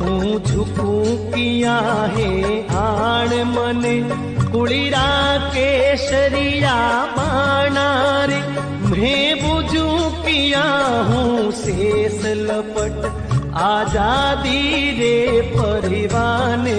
झुकू किया है आड़ मने कुड़ीरा केसरिया बाणारे मैं बुझू किया हूँ शेष लपट आज़ादी रे परिवाने